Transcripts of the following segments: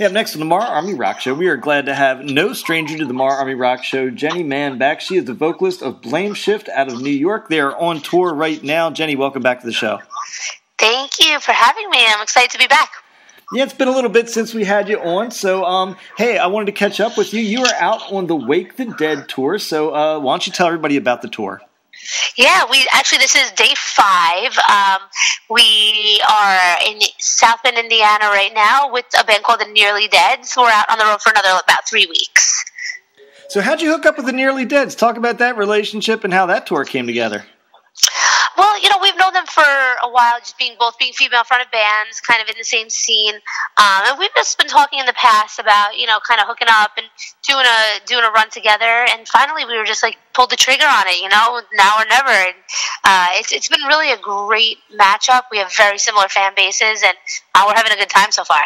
Hey, up next on the MARR Army Rock Show, we are glad to have no stranger to the MARR Army Rock Show, Jenny Mann back. She is the vocalist of Blameshift out of New York. They are on tour right now. Jenny, welcome back to the show. Thank you for having me. I'm excited to be back. Yeah, it's been a little bit since we had you on. So, um, hey, I wanted to catch up with you. You are out on the Wake the Dead tour. So, uh, why don't you tell everybody about the tour? Yeah, we actually this is day five. Um, we are in South Bend, Indiana, right now with a band called the Nearly Dead. So we're out on the road for another about three weeks. So, how'd you hook up with the Nearly Deads? Talk about that relationship and how that tour came together. Well, you know, we've known them for a while, just being both being female fronted bands, kind of in the same scene. Um, and we've just been talking in the past about, you know, kind of hooking up and doing a doing a run together. And finally, we were just like pulled the trigger on it, you know, now or never. And uh, it's it's been really a great matchup. We have very similar fan bases, and uh, we're having a good time so far.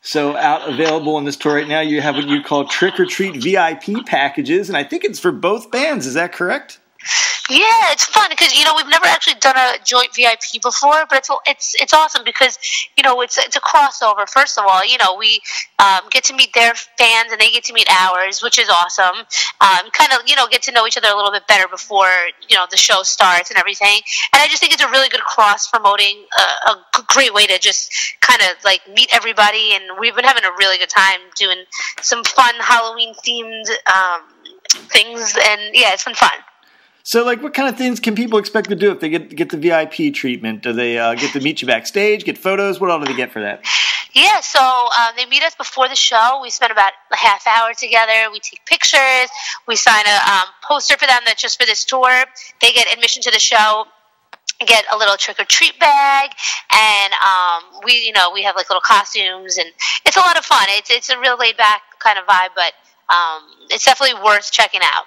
So out available on this tour right now, you have what you call trick or treat VIP packages, and I think it's for both bands. Is that correct? Yeah, it's fun because you know we've never actually done a joint VIP before, but it's it's it's awesome because you know it's it's a crossover. First of all, you know we um, get to meet their fans and they get to meet ours, which is awesome. Um, kind of you know get to know each other a little bit better before you know the show starts and everything. And I just think it's a really good cross promoting, uh, a great way to just kind of like meet everybody. And we've been having a really good time doing some fun Halloween themed um, things, and yeah, it's been fun. So, like, what kind of things can people expect to do if they get get the VIP treatment? Do they uh, get to meet you backstage, get photos? What all do they get for that? Yeah, so um, they meet us before the show. We spend about a half hour together. We take pictures. We sign a um, poster for them that's just for this tour. They get admission to the show get a little trick or treat bag and um, we you know we have like little costumes and it's a lot of fun it's it's a real laid back kind of vibe but um, it's definitely worth checking out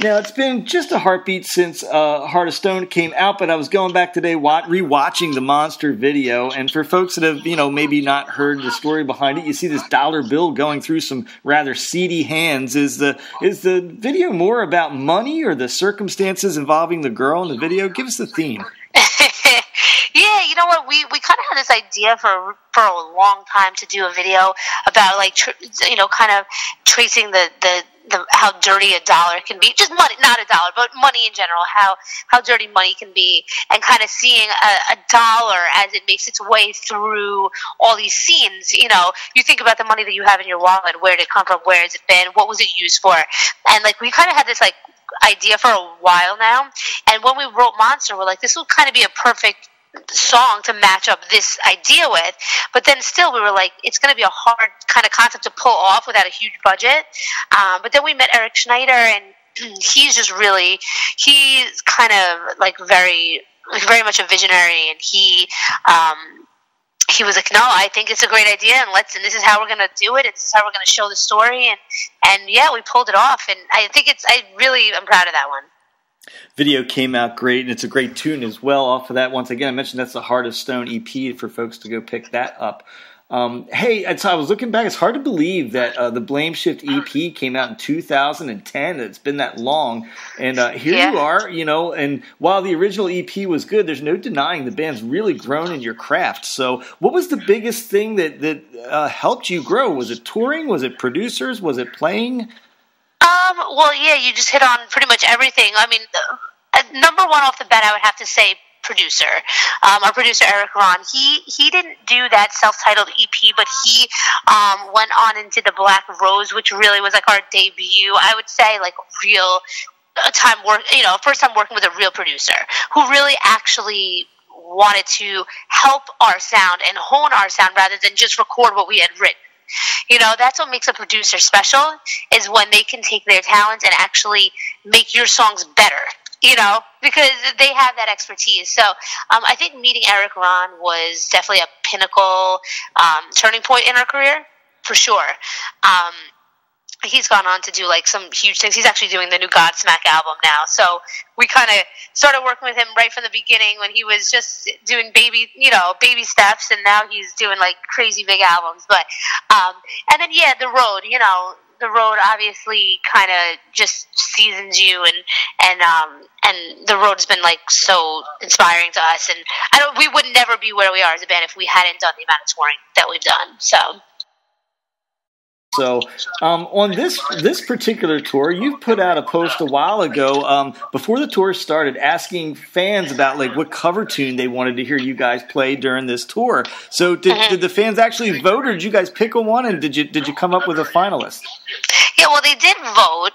now it's been just a heartbeat since uh, Heart of Stone came out, but I was going back today, rewatching the monster video, and for folks that have you know maybe not heard the story behind it, you see this dollar bill going through some rather seedy hands. Is the is the video more about money or the circumstances involving the girl in the video? Give us the theme. yeah, you know what? We we kind of had this idea for for a long time to do a video about like tr- you know kind of tracing the the the, how dirty a dollar can be. Just money, not a dollar, but money in general. How how dirty money can be, and kind of seeing a, a dollar as it makes its way through all these scenes. You know, you think about the money that you have in your wallet. Where did it come from? Where has it been? What was it used for? And like we kind of had this like idea for a while now. And when we wrote Monster, we're like, this will kind of be a perfect song to match up this idea with. But then still, we were like, it's going to be a hard kind of concept to pull off without a huge budget. Um, but then we met Eric Schneider, and he's just really, he's kind of like very, very much a visionary, and he. Um, he was like, "No, I think it's a great idea, and let's. And this is how we're going to do it. And this is how we're going to show the story." And and yeah, we pulled it off. And I think it's. I really am proud of that one. Video came out great, and it's a great tune as well. Off of that, once again, I mentioned that's the Heart of Stone EP for folks to go pick that up. Um, hey, I was looking back. It's hard to believe that uh, the Blameshift EP came out in 2010. It's been that long, and uh, here yeah. you are. You know, and while the original EP was good, there's no denying the band's really grown in your craft. So, what was the biggest thing that that uh, helped you grow? Was it touring? Was it producers? Was it playing? Um, well, yeah, you just hit on pretty much everything. I mean, uh, number one off the bat, I would have to say producer. Um, our producer Erik Ron, he he didn't do that self-titled EP, but he um, went on into the Black Rose, which really was like our debut. I would say like real time work, you know, first time working with a real producer who really actually wanted to help our sound and hone our sound rather than just record what we had written. You know, that's what makes a producer special is when they can take their talents and actually make your songs better. You know, because they have that expertise. So um, I think meeting Erik Ron was definitely a pinnacle um, turning point in our career, for sure. Um, he's gone on to do like some huge things. He's actually doing the new Godsmack album now. So we kind of started working with him right from the beginning when he was just doing baby, you know, baby steps, and now he's doing like crazy big albums. But um, and then yeah, the road, you know, the road obviously kind of just seasons you, and and um and the road's been like so inspiring to us. And I don't, we would never be where we are as a band if we hadn't done the amount of touring that we've done. So. So um, on this this particular tour, you put out a post a while ago um, before the tour started, asking fans about like what cover tune they wanted to hear you guys play during this tour. So did, mm-hmm. did the fans actually vote, or did you guys pick a one, and did you did you come up with a finalist? Yeah, well, they did vote,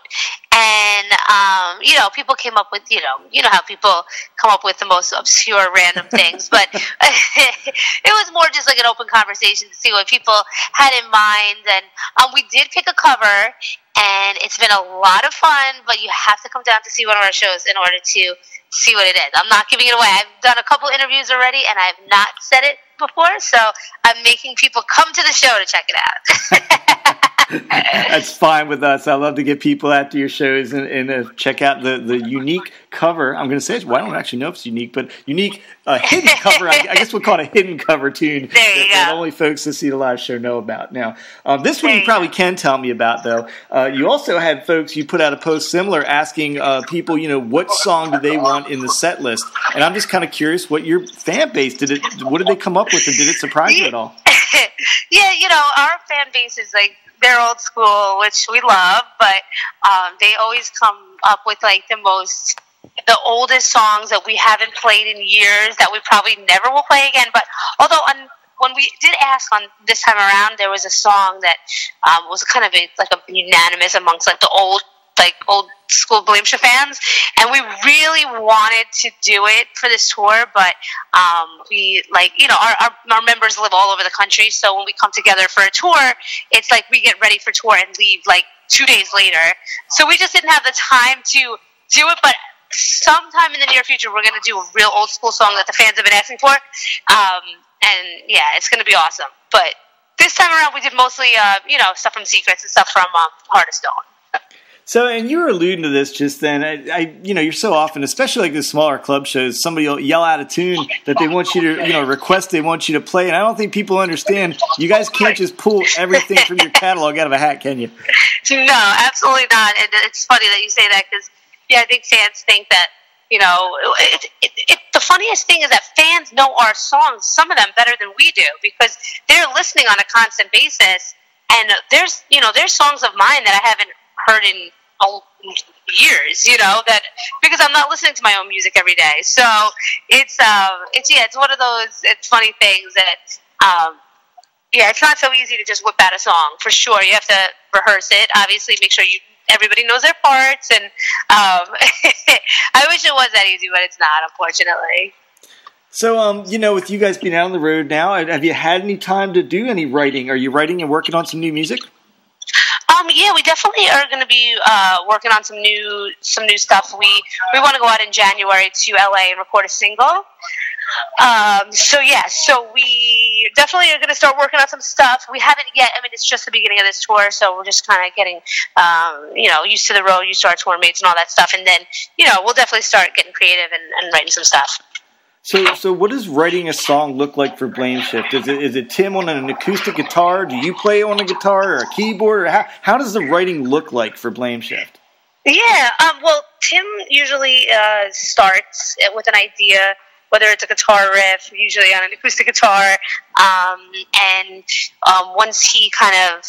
and um, you know, people came up with you know, you know how people come up with the most obscure, random things, but it was more just like an open conversation to see what people had in mind, and um, we did pick a cover, and it's been a lot of fun. But you have to come down to see one of our shows in order to see what it is. I'm not giving it away. I've done a couple interviews already, and I've not said it before, so I'm making people come to the show to check it out. That's fine with us. I love to get people out to your shows and, and uh, check out the, the unique cover. I'm going to say it. Well, I don't actually know if it's unique, but unique uh, hidden cover. I, I, guess we'll call it a hidden cover tune that, that, only folks that see the live show know about. Now, um, this one you, you probably can tell me about though. Uh, you also had folks. You put out a post similar asking uh, people, you know, what song do they want in the set list? And I'm just kind of curious what your fan base did. It what did they come up with, and did it surprise you at all? yeah, you know, our fan base is like they're old school, which we love, but um, they always come up with like the most the oldest songs that we haven't played in years that we probably never will play again. But although on, when we did ask on this time around, there was a song that um, was kind of a, like a unanimous amongst like the old like old school Blameshift fans, and we really wanted to do it for this tour, but um, we like you know our, our, our members live all over the country, so when we come together for a tour, it's like we get ready for tour and leave like two days later. So we just didn't have the time to do it, but sometime in the near future, we're going to do a real old school song that the fans have been asking for. Um, and yeah, it's going to be awesome. But this time around, we did mostly, uh, you know, stuff from Secrets and stuff from um, Heart of Stone. So, and you were alluding to this just then. I, I, you know, you're so often, especially like the smaller club shows, somebody will yell out a tune that they want you to, you know, request they want you to play, and I don't think people understand. You guys can't just pull everything from your catalog out of a hat, can you? No, absolutely not. And it's funny that you say that because, yeah, I think fans think that you know, it, it, it, the funniest thing is that fans know our songs, some of them better than we do, because they're listening on a constant basis. And there's, you know, there's songs of mine that I haven't heard in years, you know, that because I'm not listening to my own music every day. So it's um it's yeah, it's one of those it's funny things that um yeah, it's not so easy to just whip out a song for sure. You have to rehearse it, obviously make sure you everybody knows their parts and um I wish it was that easy, but it's not, unfortunately. So, um, you know, with you guys being out on the road now, have you had any time to do any writing? Are you writing and working on some new music? Um, yeah, we definitely are going to be uh, working on some new some new stuff. We we want to go out in January to LA and record a single. Um, so yeah, so we definitely are going to start working on some stuff. We haven't yet. I mean, it's just the beginning of this tour, so we're just kind of getting, um, you know, used to the road, used to our tour mates and all that stuff. And then, you know, we'll definitely start getting creative and, and writing some stuff. So, so what does writing a song look like for Blameshift? Is it is it Tim on an acoustic guitar? Do you play on a guitar or a keyboard? Or how how does the writing look like for Blameshift? Yeah, um, well, Tim usually uh, starts with an idea, whether it's a guitar riff, usually on an acoustic guitar, um, and um, once he kind of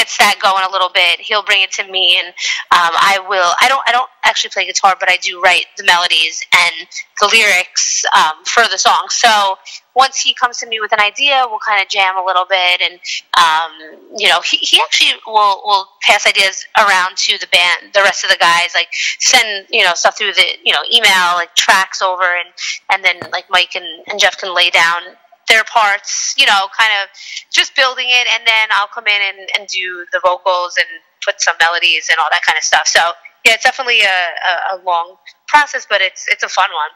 gets that going a little bit, he'll bring it to me, and um, I will. I don't. I don't actually play guitar, but I do write the melodies and the lyrics um, for the song. So once he comes to me with an idea, we'll kind of jam a little bit, and um, you know, he, he actually will will pass ideas around to the band, the rest of the guys, like send you know stuff through the you know email, like tracks over, and and then like Mike and, and Jeff can lay down their parts, you know, kind of just building it, and then I'll come in and, and do the vocals and put some melodies and all that kind of stuff. So yeah, it's definitely a, a, a long process, but it's it's a fun one.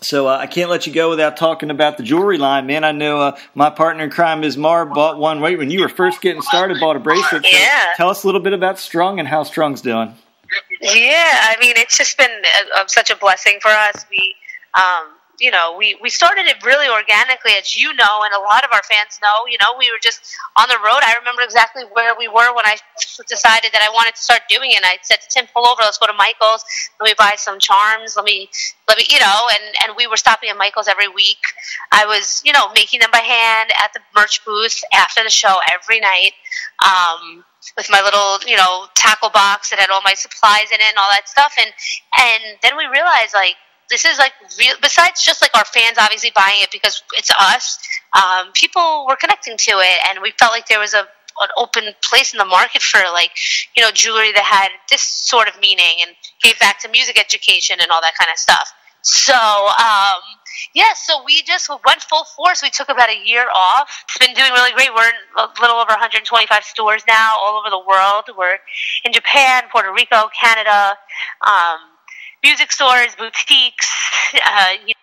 So uh, I can't let you go without talking about the jewelry line, man. I know uh, my partner in crime, Ms. Mar, bought one right when you were first getting started. Bought a bracelet. So yeah. Tell us a little bit about Strung and how Strung's doing. Yeah, I mean it's just been a, a, such a blessing for us. We um, you know, we, we started it really organically, as you know, and a lot of our fans know. You know, we were just on the road. I remember exactly where we were when I decided that I wanted to start doing it. And I said to Tim, pull over, let's go to Michael's. Let me buy some charms. Let me, let me, you know, and, and we were stopping at Michael's every week. I was, you know, making them by hand at the merch booth after the show every night. Um, with my little, you know, tackle box that had all my supplies in it and all that stuff. And and then we realized like this is like real. Besides just like our fans obviously buying it because it's us, um, people were connecting to it, and we felt like there was a an open place in the market for like you know jewelry that had this sort of meaning and gave back to music education and all that kind of stuff. So, um, yeah, so we just went full force. We took about a year off. It's been doing really great. We're in a little over 125 stores now all over the world. We're in Japan, Puerto Rico, Canada, um, music stores, boutiques. Uh, you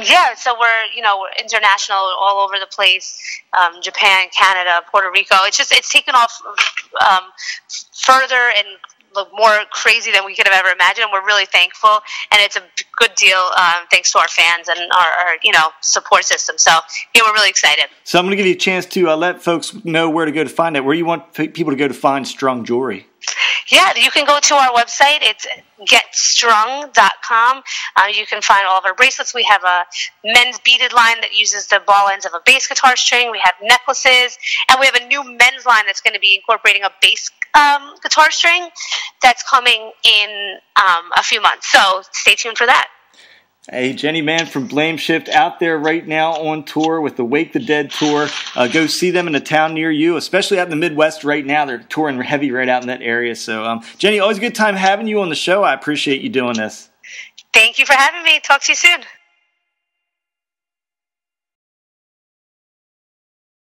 yeah, so we're you know we're international all over the place, um, Japan, Canada, Puerto Rico. It's just it's taken off um, further and more crazy than we could have ever imagined. We're really thankful, and it's a good deal um, thanks to our fans and our, our, you know support system. So yeah, we're really excited. So I'm going to give you a chance to uh, let folks know where to go to find it. Where you want people to go to find Strung Jewelry. Yeah, you can go to our website. It's getstrung.com. Uh, you can find all of our bracelets. We have a men's beaded line that uses the ball ends of a bass guitar string. We have necklaces, and we have a new men's line that's going to be incorporating a bass um, guitar string that's coming in um, a few months. So stay tuned for that. Hey, Jenny Mann from Blameshift out there right now on tour with the Wake the Dead tour. Uh, go see them in a town near you, especially out in the Midwest right now. They're touring heavy right out in that area. So, um, Jenny, always a good time having you on the show. I appreciate you doing this. Thank you for having me. Talk to you soon.